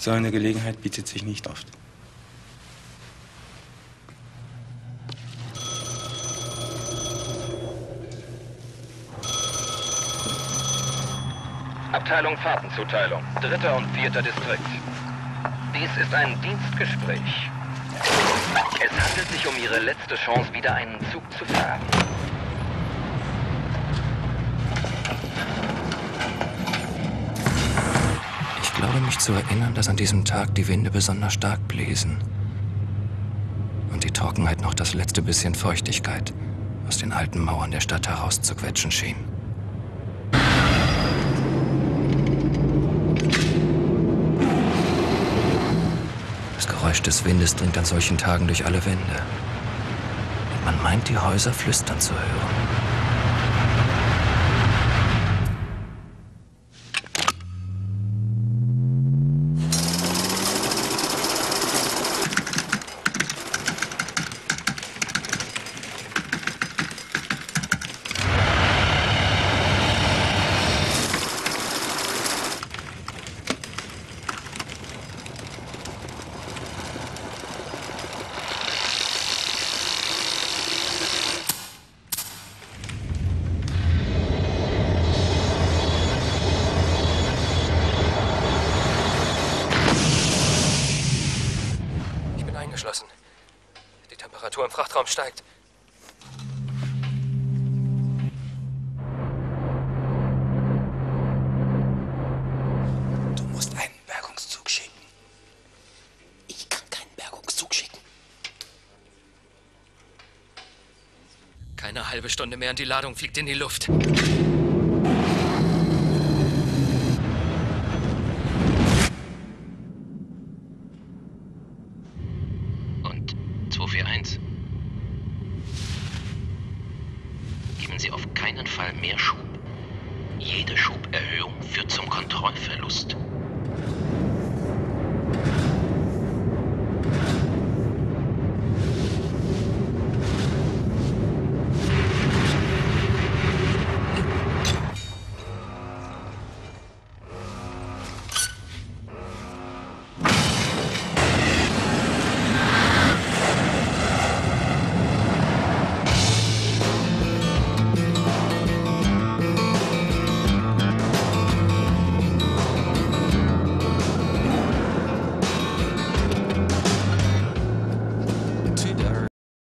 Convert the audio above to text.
So eine Gelegenheit bietet sich nicht oft. Abteilung Fahrtenzuteilung, dritter und vierter Distrikt. Dies ist ein Dienstgespräch. Es handelt sich um Ihre letzte Chance, wieder einen Zug zu fahren. Glaube mich zu erinnern, dass an diesem Tag die Winde besonders stark bliesen. Und die Trockenheit noch das letzte bisschen Feuchtigkeit aus den alten Mauern der Stadt herauszuquetschen schien. Das Geräusch des Windes dringt an solchen Tagen durch alle Wände. Und man meint, die Häuser flüstern zu hören. Ich bin eingeschlossen. Die Temperatur im Frachtraum steigt. Du musst einen Bergungszug schicken. Ich kann keinen Bergungszug schicken. Keine halbe Stunde mehr und die Ladung fliegt in die Luft. Und 241. Geben Sie auf keinen Fall mehr Schub. Jede Schuberhöhung.